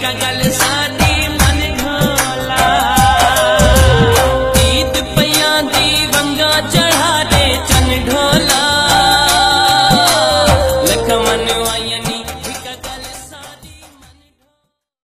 Cágale